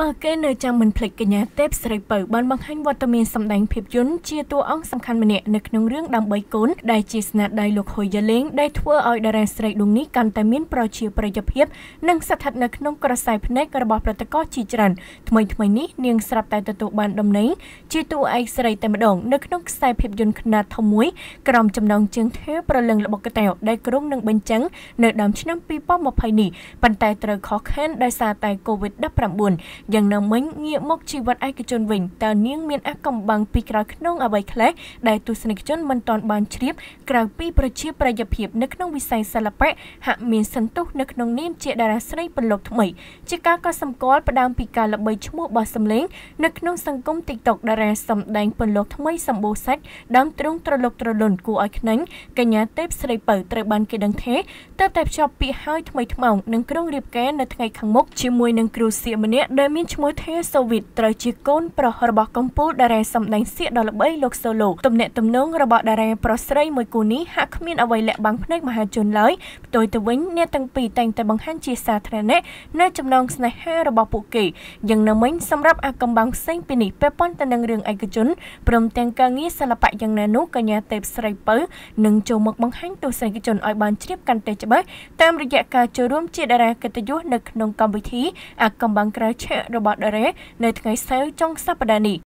បើគេនៅចាំមិនភ្លេចកញ្ញាទេពស្រីពៅបានបង្ហាញវត្តមានសម្ដែងភាពយន្តជាតួអង្គសំខាន់ម្នាក់នៅក្នុងរឿងដើម្បីកូនដែលជាស្នាដៃលោកហ៊ុយយ៉ាលេងដែលធ្វើឲ្យតារាស្រីដួងនេះកាន់តែមានប្រជាប្រិយភាពនិងស្ថិតនៅក្នុងក្រសែភ្នែករបស់ប្រតិកោជាច្រើនថ្មីថ្មីនេះនាងស្រាប់តែទទួលបានដំណេកជាតួឯកស្រីតែម្ដងនៅក្នុងខ្សែភាពយន្តខ្នាតធំមួយក្រោមចំណងជើងធាប្រលឹងរបស់កតៅដែលក្រុងនឹងបញ្ចាំងនៅដើមឆ្នាំ2020នេះប៉ុន្តែត្រូវខកខានដោយសារតែ COVID-19 យ៉ាងណាមិញងាកមកជីវិតឯកជនវិញតើនាងមានអះកំបាំងពីក្រោយក្នុងអ្វីខ្លះដែលទស្សនិកជនមិនទាន់បានជ្រាបក្រៅពីប្រជាប្រិយភាពនៅក្នុងវិស័យសិល្បៈហាក់មានសន្ទុះនៅក្នុងនាមជាតារាស្រីពលលោកថ្មីជាការកត់សម្គាល់ផ្ដើមពីការល្បីឈ្មោះរបស់សម្លេងនៅក្នុងសង្គម TikTok តារាសម្ដែងពលលោកថ្មីសម្បូរសាច់ដើមទ្រូងត្រលុកត្រលុនគួរឲ្យខ្នាញ់កញ្ញាទេពស្រីពៅត្រូវបានគេដឹងថាទើបតែភ្ជាប់ពាក្យហើយថ្មីថ្មោងនឹងក្រុងរៀបការនៅថ្ងៃខាងមុខជាមួយនឹងគ្រូសៀកម្នាក់ដែលមានឈ្មោះថាសូវីតត្រូវជាកូនប្រុសរបស់កំពូលតារាសម្ដែងសៀកដ៏ល្បីលោកសូឡូទំនាក់ទំនងរបស់តារាប្រុសស្រីមួយគូនេះហាក់គ្មានអ្វីលាក់បាំងភ្នែកមហាជនឡើយផ្ទុយទៅវិញអ្នកទាំងពីរតែងតែបង្ហាញជាសាធារណៈនៅចំណងស្នេហារបស់ពួកគេយ៉ាងណាមិញសម្រាប់អាកំបាំងផ្សេងពីនេះពាក់ព័ន្ធទៅនឹងរឿងឯកជនព្រមទាំងការងារសិល្បៈយ៉ាងណានោះកញ្ញាទេពស្រីពៅនឹងចូលមកបង្ហាញទស្សនិកជនឲ្យបានជ្រាបកាន់តែច្បាស់តាមរយៈការចូលរួមជាតារាកិត្តិយសនៅក្នុងកម្មវិធីអាកំបាំងក្រៅឆាករបស់តារានៅថ្ងៃសៅរ៍ចុងសប្តាហ៍នេះ